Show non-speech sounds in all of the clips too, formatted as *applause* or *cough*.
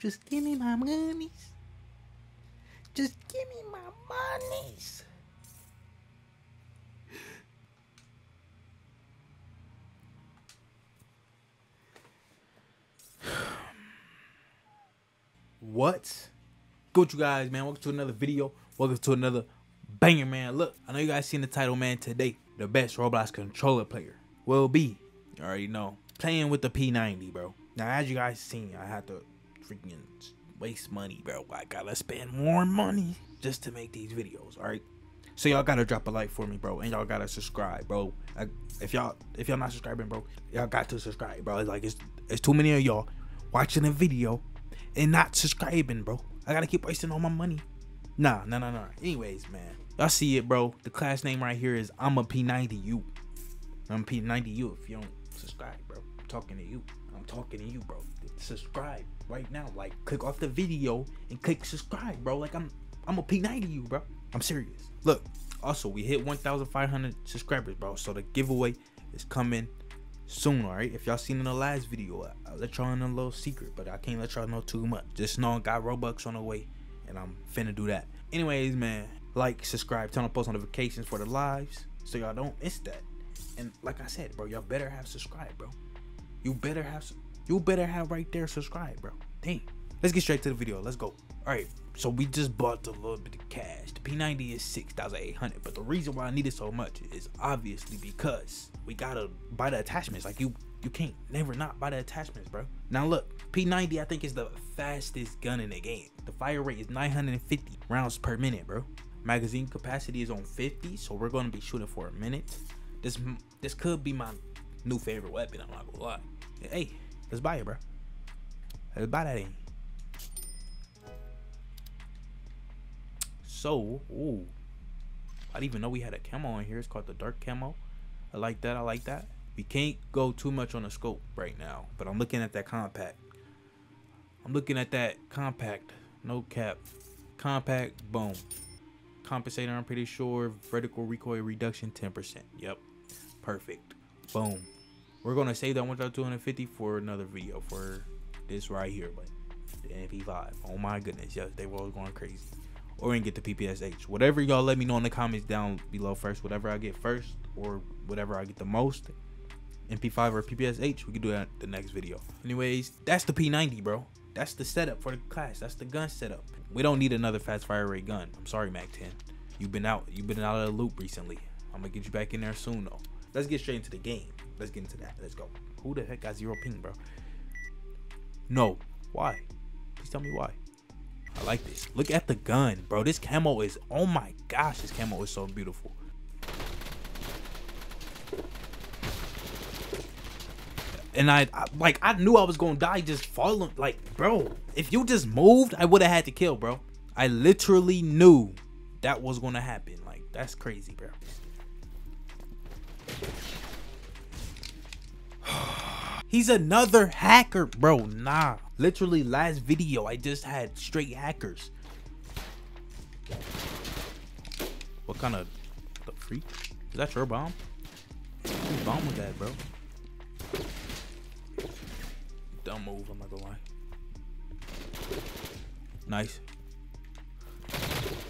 Just give me my monies. Just give me my monies. what? Good, you guys, man. Welcome to another video. Welcome to another banger, man. Look, I know you guys seen the title, man. Today, the best Roblox controller player will be. You already know. Playing with the P90, bro. Now, as you guys seen, I had to freaking waste money, bro. I gotta spend more money just to make these videos, all right? So y'all gotta drop a like for me, bro, and y'all gotta subscribe, bro. If y'all if y'all not subscribing, bro, y'all got to subscribe, bro. It's like it's it's too many of y'all watching a video and not subscribing, bro. I gotta keep wasting all my money. Nah, nah, nah, nah. Anyways, man, y'all see it, bro. The class name right here is I'm a P90U. I'm a P90U. If you don't subscribe, bro, I'm talking to you. Talking to you, bro. Subscribe right now. Like, click off the video and click subscribe, bro. Like, I'm I'm a P90 you, bro. I'm serious. Look, also we hit 1,500 subscribers, bro. So the giveaway is coming soon, all right? If y'all seen in the last video, I, I let y'all in a little secret, but I can't let y'all know too much. Just know I got Robux on the way, and I'm finna do that. Anyways, man, like, subscribe, turn on post notifications for the lives, so y'all don't miss that. And like I said, bro, y'all better have subscribed, bro. You better have, you better have right there subscribe, bro. Dang. Let's get straight to the video. Let's go. All right. So we just bought a little bit of cash. The P90 is 6,800. But the reason why I need it so much is obviously because we gotta buy the attachments. Like you, you can't never not buy the attachments, bro. Now look, P90 I think is the fastest gun in the game. The fire rate is 950 rounds per minute, bro. Magazine capacity is on 50, so we're gonna be shooting for a minute. This this could be my new favorite weapon. I'm not gonna lie. Hey, let's buy it, bro. Let's buy that in. So, ooh, I didn't even know we had a camo in here. It's called the dark camo. I like that. I like that. We can't go too much on the scope right now, but I'm looking at that compact. I'm looking at that compact. No cap. Compact. Boom. Compensator. I'm pretty sure. Vertical recoil reduction 10%. Yep. Perfect. Boom. We're gonna save that 1,250 for another video for this right here, but the MP5. Oh my goodness, yes, they were going crazy or and get the PPSH. Whatever y'all let me know in the comments down below first. Whatever I get first or whatever I get the most, MP5 or PPSH, we can do that the next video. Anyways, that's the P90, bro. That's the setup for the class. That's the gun setup. We don't need another fast fire rate gun. I'm sorry, Mac 10. You've been out. You've been out of the loop recently. I'm gonna get you back in there soon, though. Let's get straight into the game. Let's get into that. Let's go. Who the heck got zero ping, bro? No. Why? Please tell me why. I like this. Look at the gun, bro. This camo is, oh my gosh, this camo is so beautiful. And I, I like, I knew I was gonna die just falling. Like, bro, if you just moved, I would have had to kill, bro. I literally knew that was gonna happen. Like, that's crazy, bro. He's another hacker, bro. Nah. Literally last video, I just had straight hackers. What kind of the freak? Is that your bomb? Whose bomb was that, bro? Dumb move, I'm not gonna lie. Nice.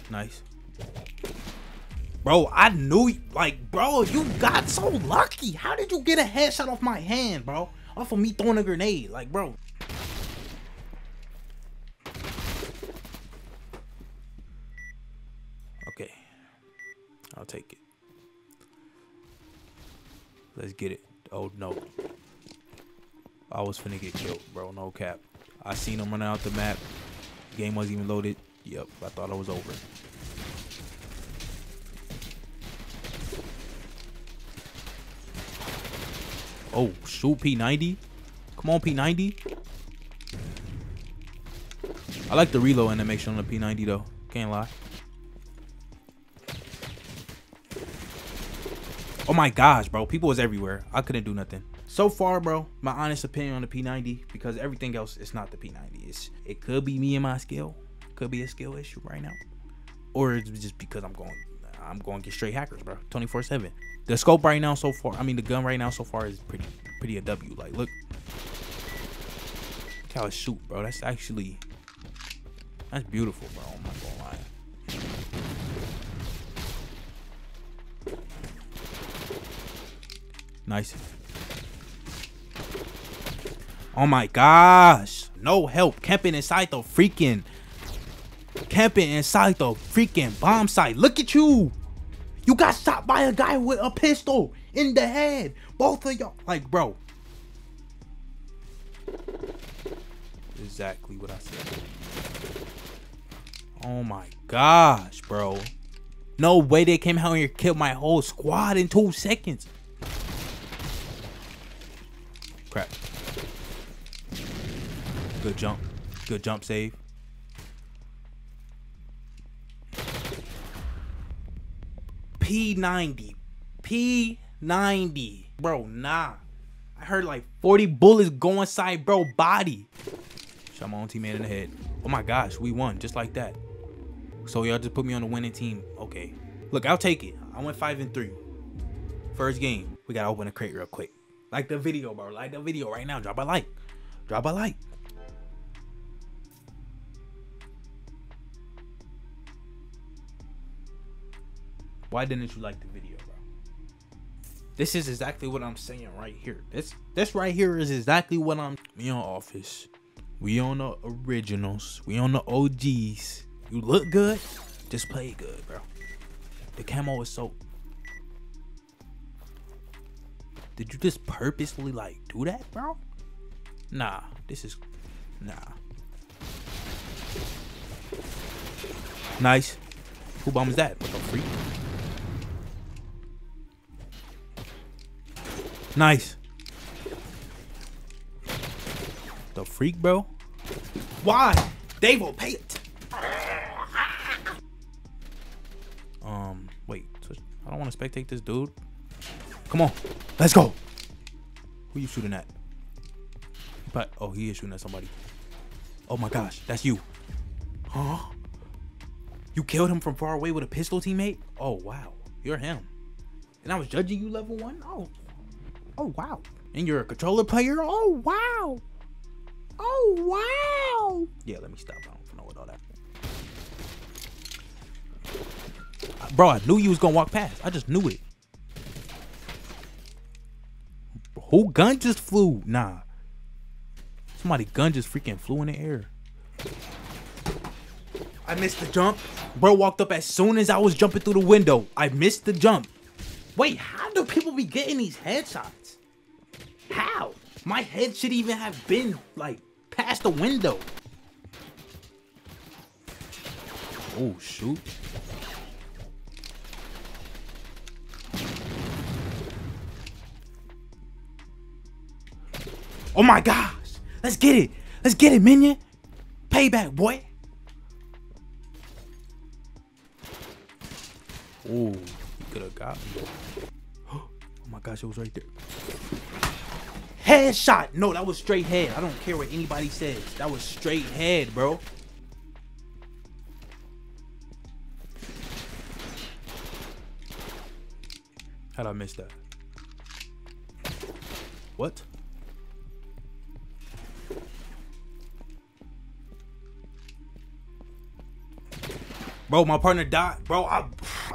Nice. Bro, I knew, like, bro, you got so lucky. How did you get a headshot off my hand, bro? Off of me throwing a grenade. Like, bro. Okay. I'll take it. Let's get it. Oh, no. I was finna get killed, bro. No cap. I seen him running out the map. Game wasn't even loaded. Yep, I thought it was over. Oh, shoot, P90. Come on, P90. I like the reload animation on the P90, though. Can't lie. Oh my gosh, bro. People was everywhere. I couldn't do nothing. So far, bro, my honest opinion on the P90, because everything else is not the P90. It's, it could be me and my skill. Could be a skill issue right now. Or it's just because I'm going I'm going to get straight hackers, bro. 24-7. The scope right now so far, I mean the gun right now so far is pretty pretty a W. Like look. Look how it shoot, bro. That's actually that's beautiful, bro. I'm not gonna lie. Nice. Oh my gosh. No help. Camping inside the freaking camping inside the freaking bomb site. Look at you. You got shot by a guy with a pistol in the head. Both of y'all. Like, bro. Exactly what I said. Oh my gosh, bro. No way they came out here and killed my whole squad in two seconds. Crap. Good jump. Good jump save. P90. P90. Bro, nah. I heard like 40 bullets go inside bro body. Shot my own teammate in the head. Oh my gosh, we won just like that. So y'all just put me on the winning team. Okay. Look, I'll take it. I went five and three. First game. We gotta open a crate real quick. Like the video, bro. Like the video right now. Drop a like. Drop a like. Why didn't you like the video, bro? This is exactly what I'm saying right here. This this right here is exactly what I'm me on office. We on the originals. We on the OGs. You look good, just play good, bro. The camo is so Did you just purposely like do that, bro? Nah, this is nah. Nice. Who bomb is that? What the freak? Nice. The freak, bro? Why? They will pay it. Um, wait. I don't want to spectate this dude. Come on. Let's go. Who you shooting at? But oh, he is shooting at somebody. Oh my gosh, that's you. Huh? You killed him from far away with a pistol, teammate? Oh wow, you're him. And I was judging you level one? Oh, Oh, wow. And you're a controller player? Oh, wow. Oh, wow. Yeah, let me stop. I don't know what all that. Bro, I knew you was going to walk past. I just knew it. Who gun just flew? Nah. Somebody gun just freaking flew in the air. I missed the jump. Bro walked up as soon as I was jumping through the window. I missed the jump. Wait, how do people be getting these headshots? How? My head should even have been like past the window. Oh shoot. Oh my gosh. Let's get it. Let's get it, minion. Payback, boy. Oh could have got me. *gasps* Oh my gosh, it was right there. Headshot! No, that was straight head. I don't care what anybody says. That was straight head, bro. How'd I miss that? What? Bro, my partner died. Bro, I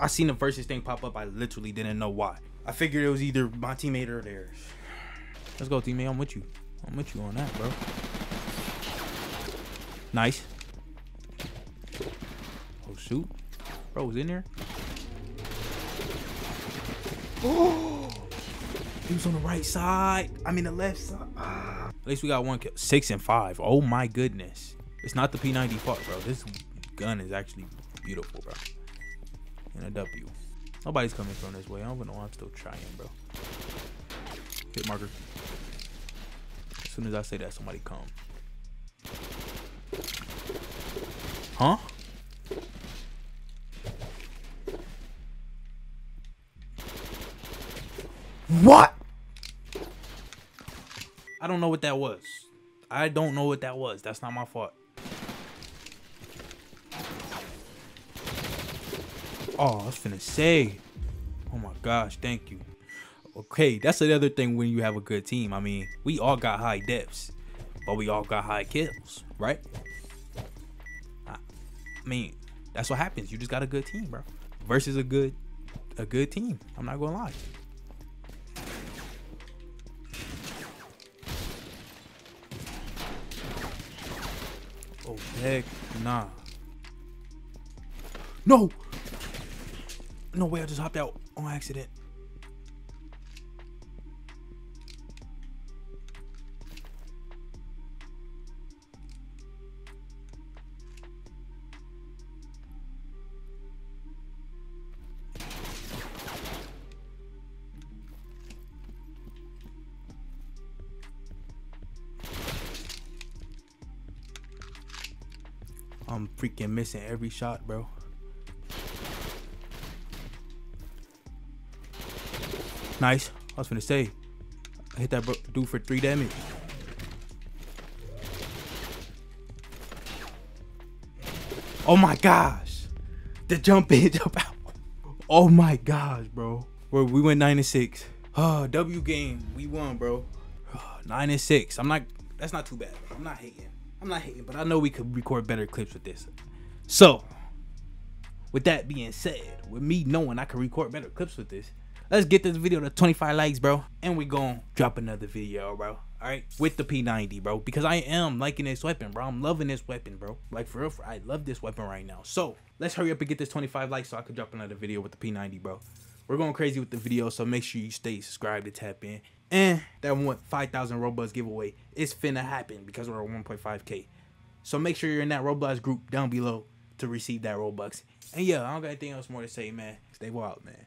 I seen the versus thing pop up. I literally didn't know why. I figured it was either my teammate or theirs. Let's go, teammate. I'm with you. I'm with you on that, bro. Nice. Oh, shoot. Bro was in there. Oh! *gasps* He was on the right side. I mean, the left side. Ah. At least we got one kill. Six and five. Oh, my goodness. It's not the P90 fault, bro. This gun is actually beautiful, bro. And a W. Nobody's coming from this way. I don't even know I'm still trying, bro. Hit marker. As soon as I say that, somebody come. Huh? What? I don't know what that was. I don't know what that was. That's not my fault. Oh, I was finna say. Oh my gosh, thank you. Okay, that's the other thing when you have a good team. I mean, we all got high depths. but we all got high kills, right? I mean, that's what happens. You just got a good team, bro. Versus a good, a good team. I'm not gonna lie. Oh heck, nah. No. No way! I just hopped out on accident. I'm freaking missing every shot, bro. Nice. I was gonna say, I hit that dude for three damage. Oh my gosh. The jump in, jump out. Oh my gosh, bro. Where we went nine and six. Oh, W game. We won, bro. Ah, nine and six. I'm not that's not too bad. I'm not hating. I'm not hating, but I know we could record better clips with this. So, with that being said, with me knowing I can record better clips with this, let's get this video to 25 likes, bro. And we gon' drop another video, bro. Alright? With the P90, bro. Because I am liking this weapon, bro. I'm loving this weapon, bro. Like for real, for, I love this weapon right now. So, let's hurry up and get this 25 likes so I can drop another video with the P90, bro. We're going crazy with the video, so make sure you stay subscribed to tap in. And that one 5,000 Robux giveaway is finna happen because we're at 1.5k. So make sure you're in that Roblox group down below to receive that Robux. And yeah, I don't got anything else more to say, man. Stay wild, man.